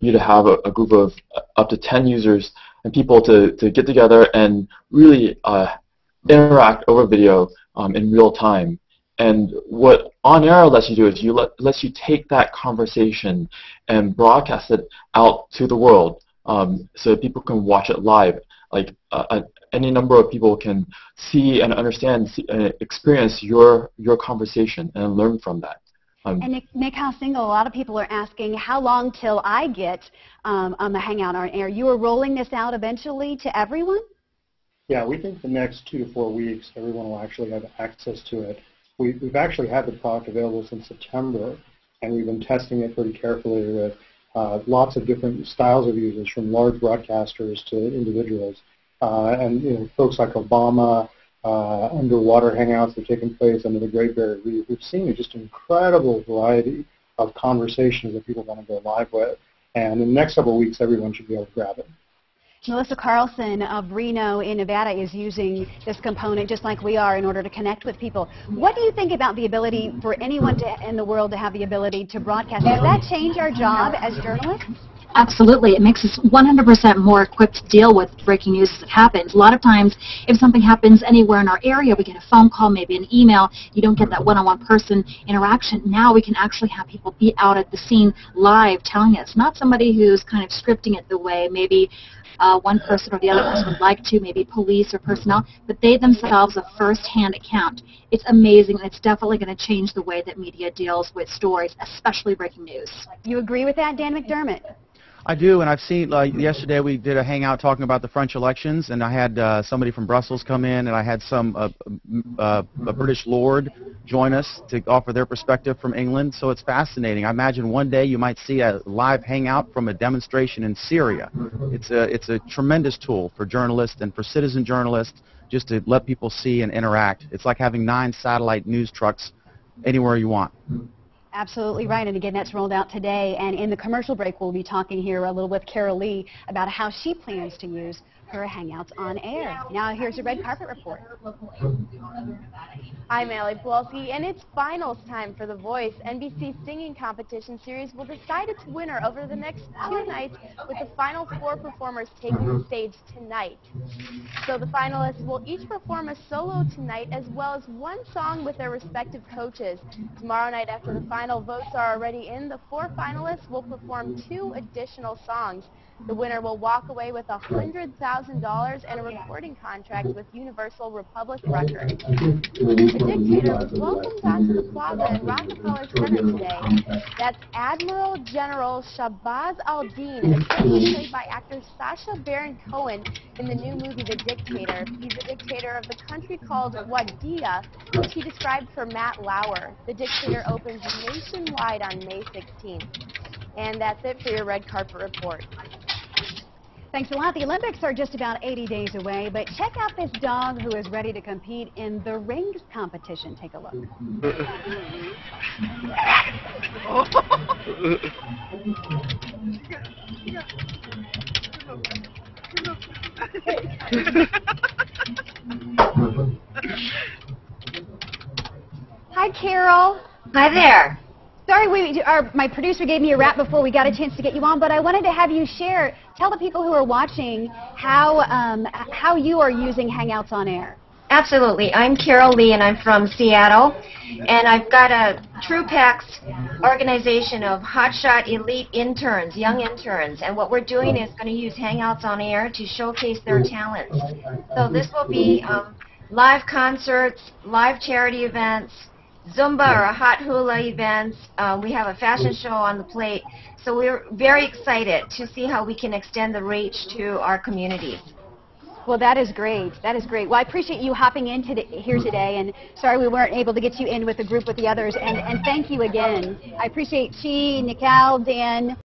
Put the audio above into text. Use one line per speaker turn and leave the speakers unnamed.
you to have a, a group of uh, up to 10 users and people to, to get together and really uh, interact over video um, in real time. And what on-air lets you do is you let, lets you take that conversation and broadcast it out to the world um, so that people can watch it live. Like uh, uh, any number of people can see and understand, see, uh, experience your your conversation and learn from that.
Um, and Nick, Nick Singhal, a lot of people are asking, how long till I get um, um, a Hangout on air? You are rolling this out eventually to everyone?
Yeah, we think the next two to four weeks, everyone will actually have access to it. We, we've actually had the product available since September, and we've been testing it pretty carefully with uh, lots of different styles of users, from large broadcasters to individuals. Uh, and you know, folks like Obama, uh, underwater hangouts that have taken place under the Great Barrier Reef. We've seen just an incredible variety of conversations that people want to go live with. And in the next couple of weeks, everyone should be able to grab it.
Melissa Carlson of Reno in Nevada is using this component just like we are in order to connect with people. What do you think about the ability for anyone to, in the world to have the ability to broadcast? Does that change our job as journalists?
Absolutely. It makes us 100% more equipped to deal with breaking news as it happens. A lot of times, if something happens anywhere in our area, we get a phone call, maybe an email, you don't get that one-on-one -on -one person interaction. Now we can actually have people be out at the scene live telling us, not somebody who's kind of scripting it the way maybe uh, one person or the other person would like to, maybe police or personnel, but they themselves a first-hand account. It's amazing, and it's definitely going to change the way that media deals with stories, especially breaking news.
You agree with that, Dan McDermott?
I do, and I've seen, like, yesterday we did a hangout talking about the French elections, and I had uh, somebody from Brussels come in, and I had some, uh, uh, a British lord join us to offer their perspective from England, so it's fascinating. I imagine one day you might see a live hangout from a demonstration in Syria. It's a, it's a tremendous tool for journalists and for citizen journalists just to let people see and interact. It's like having nine satellite news trucks anywhere you want.
Absolutely right. And again, that's rolled out today. And in the commercial break, we'll be talking here a little with Carol Lee about how she plans to use her Hangouts on air. Now here's a red carpet report.
I'm Allie Pawlowski, and it's finals time for The Voice. NBC Singing Competition Series will decide its winner over the next two nights with the final four performers taking the stage tonight. So the finalists will each perform a solo tonight as well as one song with their respective coaches. Tomorrow night after the final votes are already in, the four finalists will perform two additional songs. The winner will walk away with a $100,000 and a recording contract with Universal Republic Records. The dictator was welcomed onto the plaza in Rockefeller Center today. That's Admiral General Haffaz Aladeen, played by actor Sacha Baron Cohen in the new movie The Dictator. He's the dictator of the country called Wadiya, which he described for Matt Lauer. The Dictator opens nationwide on May 16th. And that's it for your red carpet report.
Thanks a lot. The Olympics are just about 80 days away, but check out this dog who is ready to compete in the rings competition. Take a look. Hi, Carol.
Hi there.
Sorry, we, our, my producer gave me a rap before we got a chance to get you on, but I wanted to have you share, tell the people who are watching how, um, how you are using Hangouts on Air.
Absolutely. I'm Carol Lee, and I'm from Seattle. And I've got a TruePax organization of hotshot elite interns, young interns. And what we're doing is going to use Hangouts on Air to showcase their talents. So this will be um, live concerts, live charity events, Zumba or a hot hula events. Uh, we have a fashion show on the plate. So we're very excited to see how we can extend the reach to our communities.
Well, that is great. That is great. Well, I appreciate you hopping in today, here today, and sorry we weren't able to get you in with the group with the others. And, and thank you again. I appreciate Chee, Nikhyl, Dan,